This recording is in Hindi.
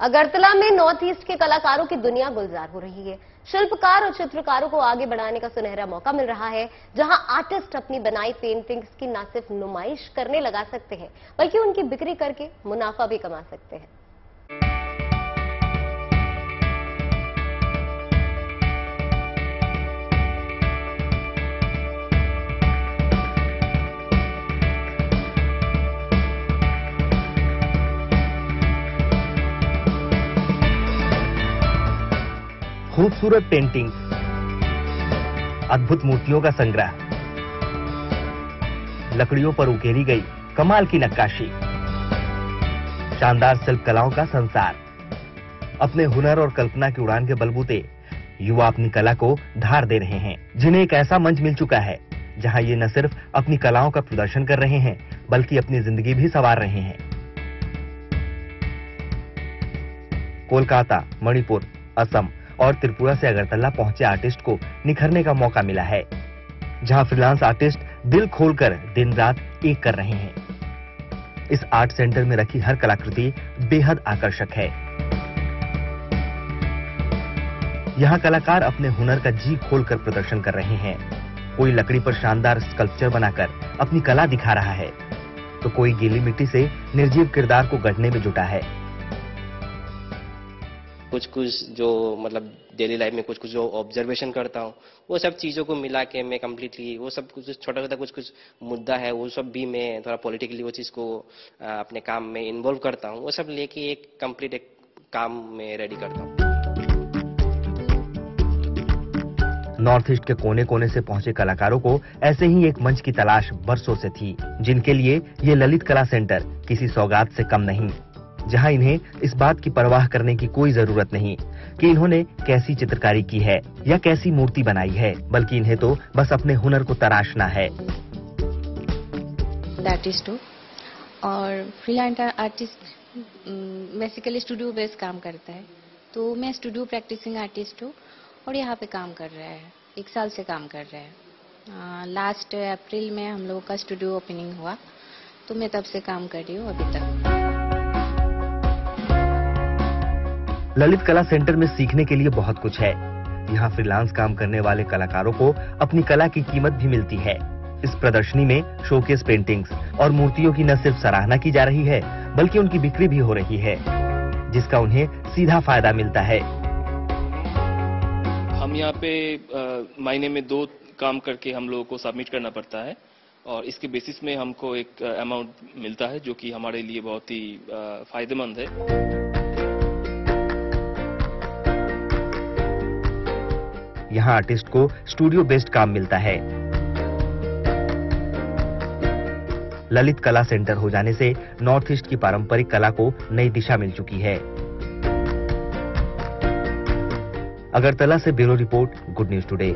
अगरतला में नॉर्थ ईस्ट के कलाकारों की दुनिया गुलजार हो रही है। शिल्पकार और चित्रकारों को आगे बढ़ाने का सुनहरा मौका मिल रहा है, जहाँ आर्टिस्ट अपनी बनाई पेंटिंग्स की न सिर्फ़ नुमाइश करने लगा सकते हैं, बल्कि उनकी बिक्री करके मुनाफा भी कमा सकते हैं। खूबसूरत पेंटिंग अद्भुत मूर्तियों का संग्रह। लकड़ियों पर उकेरी गई कमाल की नक्काशी। शानदार शिल्प कलाओं का संसार। अपने हुनर और कल्पना की उड़ान के बलबूते युवा अपनी कला को धार दे रहे हैं, जिन्हें एक ऐसा मंच मिल चुका है, जहाँ ये न सिर्फ़ अपनी कलाओं का प्रदर्शन कर रहे हैं, बल्कि अपनी ज़िंदगी भी संवार रहे हैं। कोलकाता, मणिपुर, असम और त्रिपुरा से अगरतला पहुँचे आर्टिस्ट को निखरने का मौका मिला है, जहाँ फ्रीलांस आर्टिस्ट दिल खोलकर दिन रात एक कर रहे हैं। इस आर्ट सेंटर में रखी हर कलाकृति बेहद आकर्षक है। यहाँ कलाकार अपने हुनर का जी खोलकर प्रदर्शन कर रहे हैं। कोई लकड़ी पर शानदार स्कल्पचर बनाकर अपनी कला दिखा रहा है तो कोई गीली मिट्टी से निर्जीव किरदार को गढ़ने में जुटा है। कुछ कुछ जो मतलब डेली लाइफ में कुछ कुछ जो ऑब्जर्वेशन करता हूँ, वो सब चीज़ों को मिला के मैं कम्प्लीटली वो सब कुछ छोटा छोटा कुछ कुछ मुद्दा है, वो सब भी मैं थोड़ा पॉलिटिकली वो चीज़ को अपने काम में इन्वॉल्व करता हूँ, वो सब लेके एक कंप्लीट एक काम में रेडी करता हूँ। नॉर्थ ईस्ट के कोने कोने से पहुँचे कलाकारों को ऐसे ही एक मंच की तलाश बरसों से थी, जिनके लिए ये ललित कला सेंटर किसी सौगात से कम नहीं। जहाँ इन्हें इस बात की परवाह करने की कोई ज़रूरत नहीं कि इन्होंने कैसी चित्रकारी की है या कैसी मूर्ति बनाई है, बल्कि इन्हें तो बस अपने हुनर को तराशना है। आर्टिस्ट हूँ और freelance artist basically studio based काम करता है। तो मैं स्टूडियो प्रैक्टिसिंग आर्टिस्ट हूँ और यहाँ पे काम कर रहा है, एक साल से काम कर रहा है। लास्ट अप्रैल में हम लोगों का स्टूडियो ओपनिंग हुआ तो मैं तब से काम कर रही हूँ अभी तक। ललित कला सेंटर में सीखने के लिए बहुत कुछ है। यहाँ फ्रीलांस काम करने वाले कलाकारों को अपनी कला की कीमत भी मिलती है। इस प्रदर्शनी में शोकेस पेंटिंग्स और मूर्तियों की न सिर्फ़ सराहना की जा रही है, बल्कि उनकी बिक्री भी हो रही है, जिसका उन्हें सीधा फ़ायदा मिलता है। हम यहाँ पे महीने में दो काम करके हम लोगों को सबमिट करना पड़ता है और इसके बेसिस में हमको एक अमाउंट मिलता है, जो कि हमारे लिए बहुत ही फ़ायदेमंद है। यहाँ आर्टिस्ट को स्टूडियो बेस्ड काम मिलता है। ललित कला सेंटर हो जाने से नॉर्थ ईस्ट की पारंपरिक कला को नई दिशा मिल चुकी है। अगरतला से bureau report good news today